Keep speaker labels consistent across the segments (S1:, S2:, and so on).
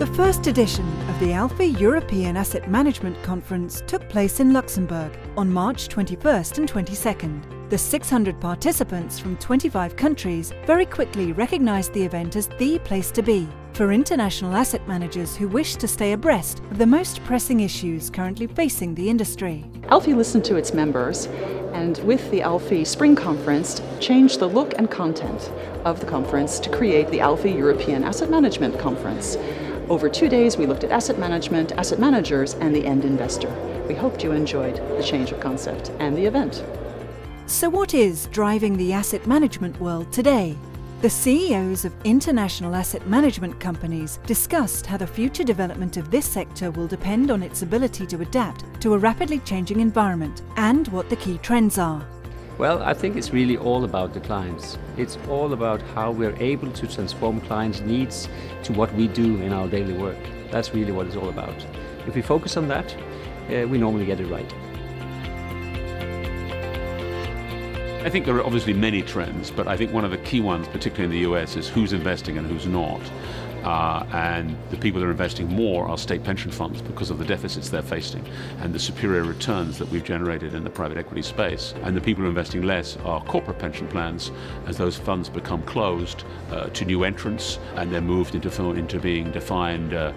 S1: The first edition of the ALFI European Asset Management Conference took place in Luxembourg on March 21st and 22nd. The 600 participants from 25 countries very quickly recognised the event as the place to be for international asset managers who wish to stay abreast of the most pressing issues currently facing the industry.
S2: ALFI listened to its members and with the ALFI Spring Conference changed the look and content of the conference to create the ALFI European Asset Management Conference. Over two days, we looked at asset management, asset managers, and the end investor. We hoped you enjoyed the change of concept and the event.
S1: So, what is driving the asset management world today? The CEOs of international asset management companies discussed how the future development of this sector will depend on its ability to adapt to a rapidly changing environment and what the key trends are.
S3: Well, I think it's really all about the clients. It's all about how we're able to transform clients' needs to what we do in our daily work. That's really what it's all about. If we focus on that, uh, we normally get it right.
S4: I think there are obviously many trends, but I think one of the key ones, particularly in the US, is who's investing and who's not. Uh, and the people that are investing more are state pension funds because of the deficits they're facing and the superior returns that we've generated in the private equity space. And the people who are investing less are corporate pension plans as those funds become closed uh, to new entrants and they're moved into, into being defined uh,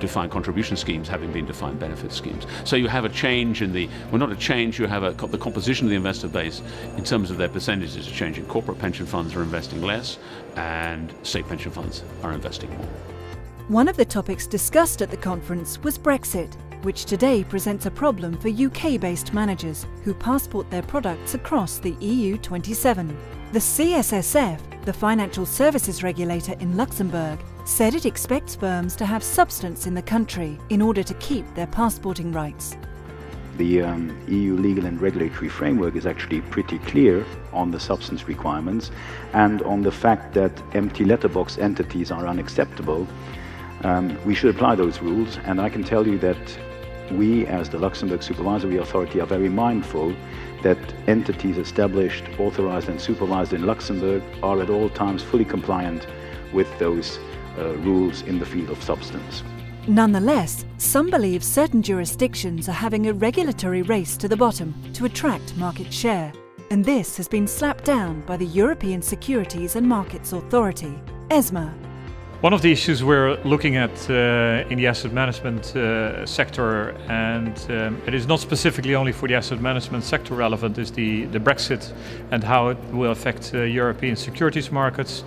S4: defined contribution schemes having been defined benefit schemes. So you have a change in the, well not a change, you have a, the composition of the investor base in terms of their percentages changing. Corporate pension funds are investing less and state pension funds are investing more.
S1: One of the topics discussed at the conference was Brexit, which today presents a problem for UK-based managers who passport their products across the EU 27. The CSSF, the financial services regulator in Luxembourg, said it expects firms to have substance in the country in order to keep their passporting rights.
S5: The um, EU legal and regulatory framework is actually pretty clear on the substance requirements and on the fact that empty letterbox entities are unacceptable. Um, we should apply those rules, and I can tell you that we, as the Luxembourg Supervisory Authority, are very mindful that entities established, authorized, and supervised in Luxembourg are at all times fully compliant with those uh, rules in the field of substance.
S1: Nonetheless, some believe certain jurisdictions are having a regulatory race to the bottom to attract market share, and this has been slapped down by the European Securities and Markets Authority, ESMA.
S6: One of the issues we're looking at uh, in the asset management uh, sector, and um, it is not specifically only for the asset management sector relevant, is the, the Brexit and how it will affect uh, European securities markets.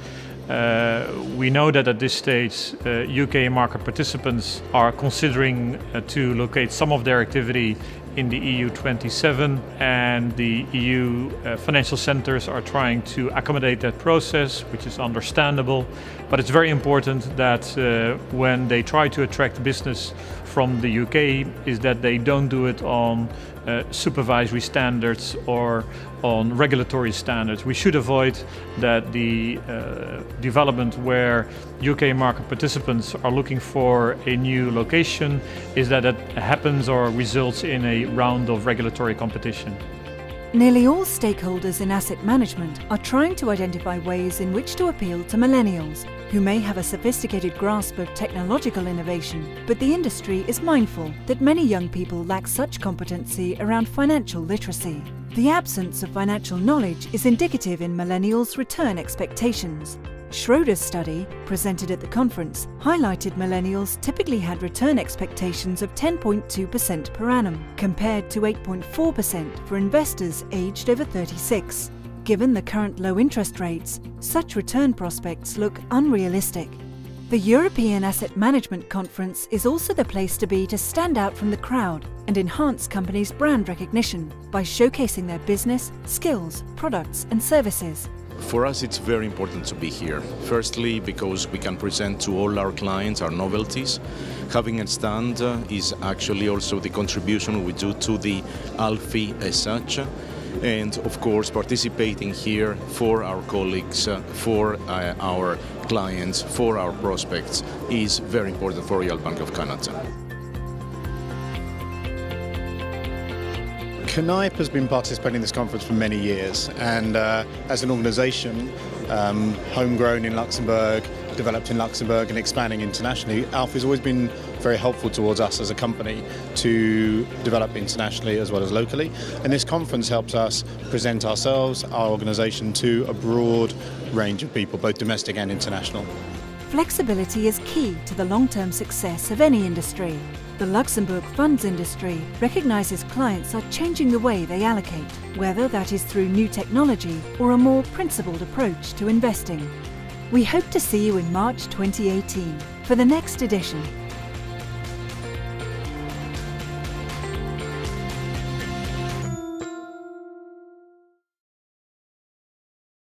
S6: Uh, we know that at this stage, uh, UK market participants are considering uh, to locate some of their activity in the EU 27 and the EU uh, financial centers are trying to accommodate that process, which is understandable. But it's very important that uh, when they try to attract business from the UK is that they don't do it on uh, supervisory standards or on regulatory standards. We should avoid that the uh, development where UK market participants are looking for a new location is that it happens or results in a round of regulatory competition.
S1: Nearly all stakeholders in asset management are trying to identify ways in which to appeal to millennials, who may have a sophisticated grasp of technological innovation, but the industry is mindful that many young people lack such competency around financial literacy. The absence of financial knowledge is indicative in millennials' return expectations, Schroders study, presented at the conference, highlighted millennials typically had return expectations of 10.2% per annum, compared to 8.4% for investors aged over 36. Given the current low interest rates, such return prospects look unrealistic. The European Asset Management Conference is also the place to be to stand out from the crowd and enhance companies' brand recognition by showcasing their business, skills, products and services
S7: for us, it's very important to be here. Firstly, because we can present to all our clients our novelties. Having a stand uh, is actually also the contribution we do to the ALFI as such. And of course, participating here for our colleagues, uh, for uh, our clients, for our prospects is very important for Royal Bank of Canada.
S8: KNEIP has been participating in this conference for many years, and uh, as an organisation, um, homegrown in Luxembourg, developed in Luxembourg and expanding internationally, ALF has always been very helpful towards us as a company to develop internationally as well as locally. And this conference helps us present ourselves, our organisation, to a broad range of people, both domestic and international.
S1: Flexibility is key to the long-term success of any industry. The Luxembourg funds industry recognises clients are changing the way they allocate, whether that is through new technology or a more principled approach to investing. We hope to see you in March 2018 for the next edition